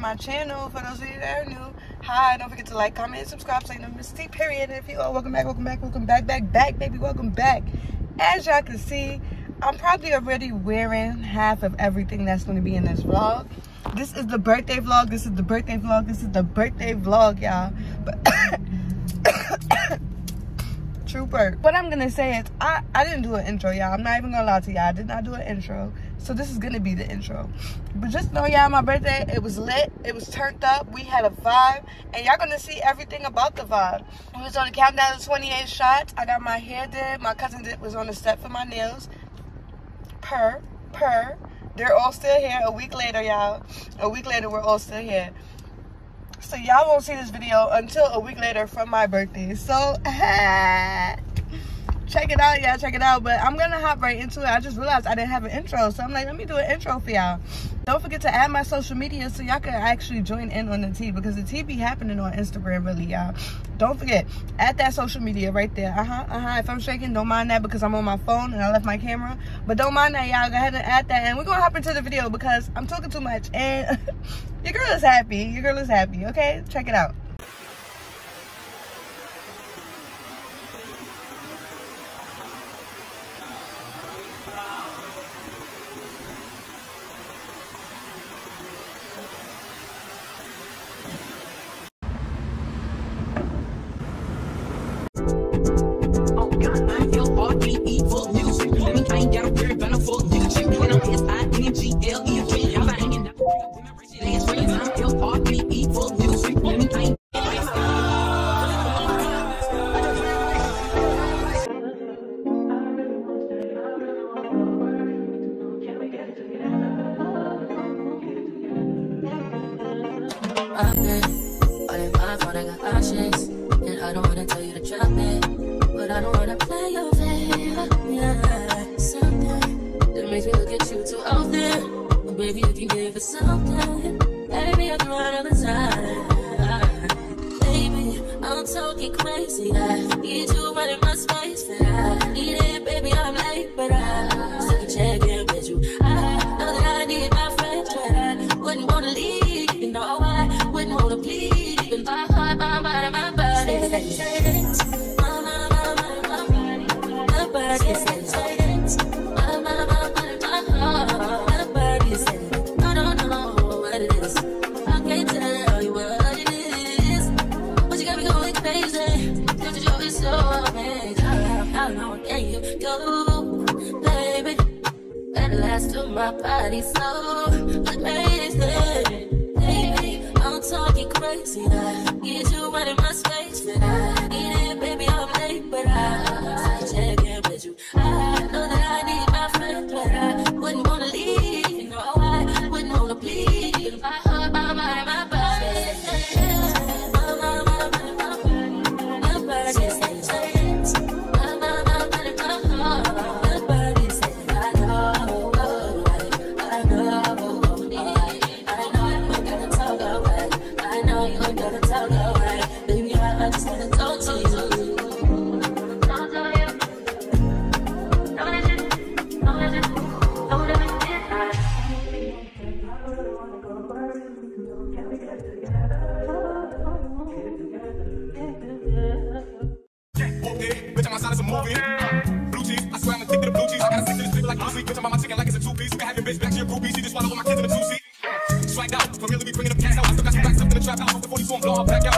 my channel. For those of you that are new, hi. Don't forget to like, comment, subscribe so you don't miss T period. And if you are welcome back, welcome back, welcome back, back, back, baby, welcome back. As y'all can see, I'm probably already wearing half of everything that's going to be in this vlog. This is the birthday vlog. This is the birthday vlog. This is the birthday vlog, y'all. But trooper. What I'm gonna say is I, I didn't do an intro, y'all. I'm not even gonna lie to y'all. I did not do an intro. So this is gonna be the intro. But just know y'all, my birthday, it was lit, it was turned up, we had a vibe, and y'all gonna see everything about the vibe. We was on the countdown to 28 shots. I got my hair did, my cousin did was on the step for my nails. Per, per. They're all still here a week later, y'all. A week later, we're all still here. So y'all won't see this video until a week later from my birthday. So check it out, y'all. Check it out. But I'm gonna hop right into it. I just realized I didn't have an intro, so I'm like, let me do an intro for y'all. Don't forget to add my social media so y'all can actually join in on the tea because the tea be happening on Instagram, really, y'all. Don't forget, add that social media right there. Uh huh, uh huh. If I'm shaking, don't mind that because I'm on my phone and I left my camera. But don't mind that, y'all. Go ahead and add that, and we're gonna hop into the video because I'm talking too much and your girl is happy. Your girl is happy. Okay, check it out. I've been phone, I got options. And I don't wanna tell you to drop it. But I don't wanna play your favor. Yeah, something that makes me look at you too often. But baby, you can give it something. Baby, I can run all the time. Baby, I'm talking crazy. I need you in my my body so amazing. Baby, I'm talking crazy. I need you right in my space. But I Blue cheese, I swear I'm addicted to blue cheese. I gotta stick to this paper like blue Bitch, my chicken like it's a two piece. You can have your bitch back to your groupie. She just swallow all my kids in a two seat. Swagged out, familiar be bringing up cash out. I still got some racks up in the trap house. Off the 42, I'm blowing back out,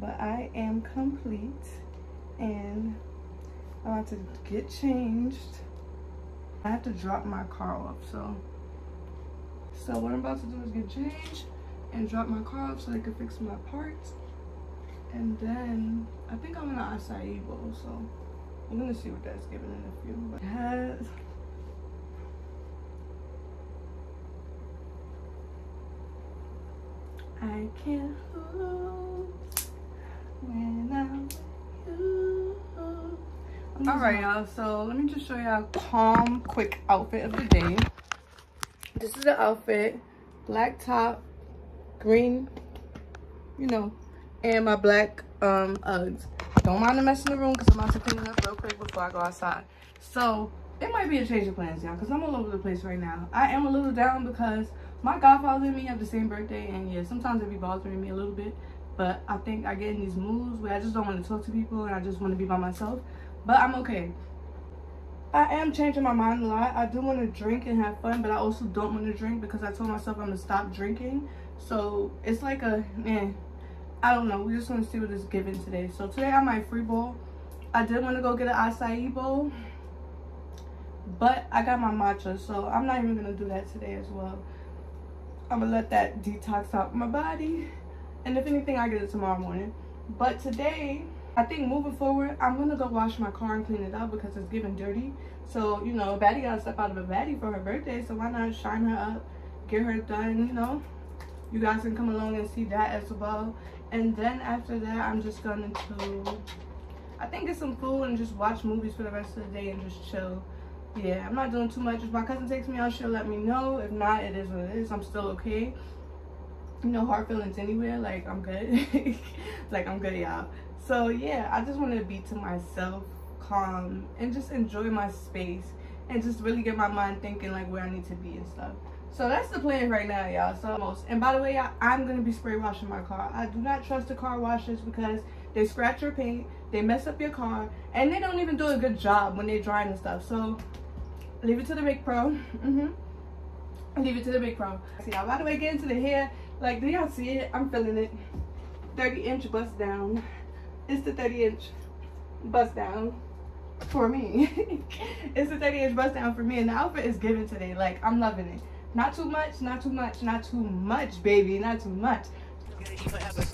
But I am complete, and I'm about to get changed. I have to drop my car off, so so what I'm about to do is get changed and drop my car off so they can fix my parts. And then I think I'm in an acai bowl, so I'm gonna see what that's giving in a few. But it has I can't lose when I'm with you. All right, y'all. So let me just show y'all a calm, quick outfit of the day. This is the outfit: black top, green, you know, and my black um Uggs. Don't mind the mess in the room because I'm about to clean it up real quick before I go outside. So it might be a change of plans, y'all, because I'm all over the place right now. I am a little down because my godfather and me have the same birthday, and yeah, sometimes it be bothering me a little bit. But I think I get in these moods where I just don't want to talk to people and I just want to be by myself. But I'm okay. I am changing my mind a lot. I do want to drink and have fun, but I also don't want to drink because I told myself I'm gonna stop drinking. So it's like a man. I don't know. We just want to see what it's given today. So today I might free bowl. I did want to go get an acai bowl, but I got my matcha, so I'm not even gonna do that today as well. I'm gonna let that detox out my body, and if anything, I get it tomorrow morning. But today, I think moving forward, I'm gonna go wash my car and clean it up because it's getting dirty. So you know, Baddie gotta step out of a baddie for her birthday, so why not shine her up, get her done, you know? You guys can come along and see that as well. And then after that, I'm just gonna to, I think get some food and just watch movies for the rest of the day and just chill. Yeah, I'm not doing too much. If my cousin takes me out, she'll let me know. If not, it is what it is. I'm still okay. No hard feelings anywhere. Like, I'm good. like, I'm good, y'all. So, yeah, I just want to be to myself, calm, and just enjoy my space. And just really get my mind thinking, like, where I need to be and stuff. So that's the plan right now, y'all. So most, and by the way, y'all, I'm gonna be spray washing my car. I do not trust the car washers because they scratch your paint, they mess up your car, and they don't even do a good job when they're drying and stuff. So leave it to the big pro. Mm-hmm. Leave it to the big pro. See y'all. By the way, get into the hair. Like, do y'all see it? I'm feeling it. 30 inch bust down. It's the 30 inch bust down. for me. it's a 30 inch bust down for me, and the outfit is given today. Like I'm loving it. Not too much, not too much, not too much, baby, not too much.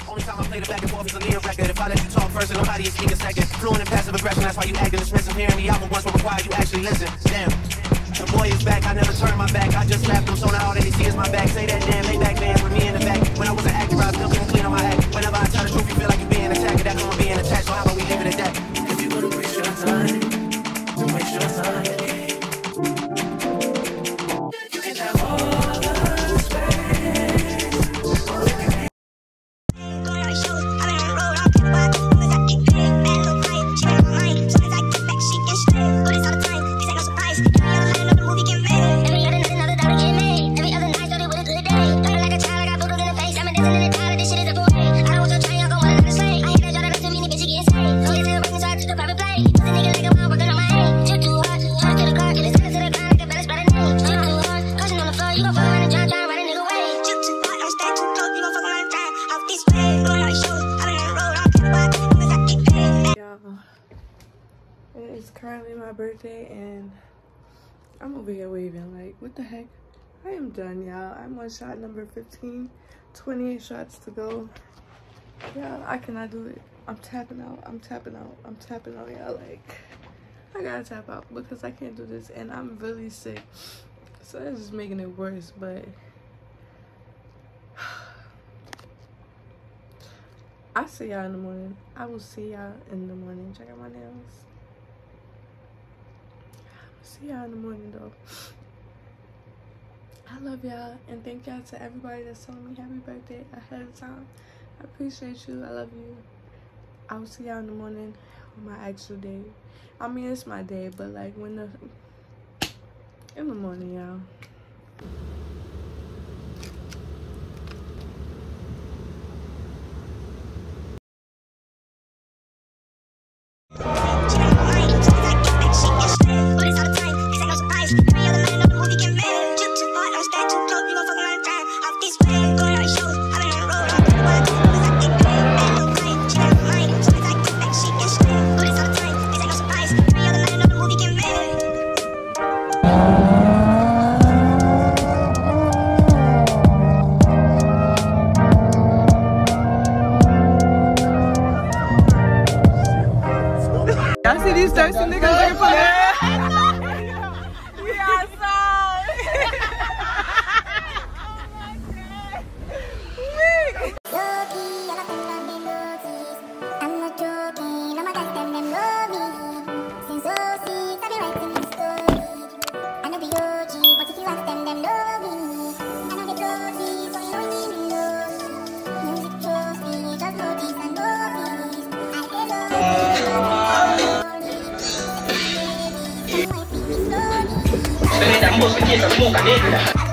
Only time I the back and forth is a Liam record. If I let you talk first and nobody speak a second. Fluent passive aggression, that's why you acting dismissive. Hearing the once will require you actually listen. Damn. The boy is back, I never turned my back. I just slapped him, so now all he see is my back. Say that damn lay back man with me in the back. When I was an actor, I still couldn't clean on my act. Whenever I tell the truth, you feel like you're being attacked. That's I'm being attacked, so how about we leave it at that? If you wouldn't waste your time, then waste your time. And I'm over here waving. Like, what the heck? I am done, y'all. I'm on shot number 15. 28 shots to go. Yeah, I cannot do it. I'm tapping out. I'm tapping out. I'm tapping out, y'all. Like, I gotta tap out because I can't do this and I'm really sick. So that's just making it worse, but I'll see y'all in the morning. I will see y'all in the morning. Check out my nails. See y'all in the morning though. I love y'all and thank y'all to everybody that's telling me happy birthday ahead of time. I appreciate you. I love you. I will see y'all in the morning on my actual day. I mean it's my day, but like when the in the morning, y'all. Y'all Đây